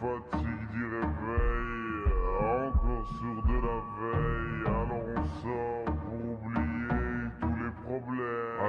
fatigue du réveil, euh, encore sur de la veille. Alors on sort pour oublier tous les problèmes.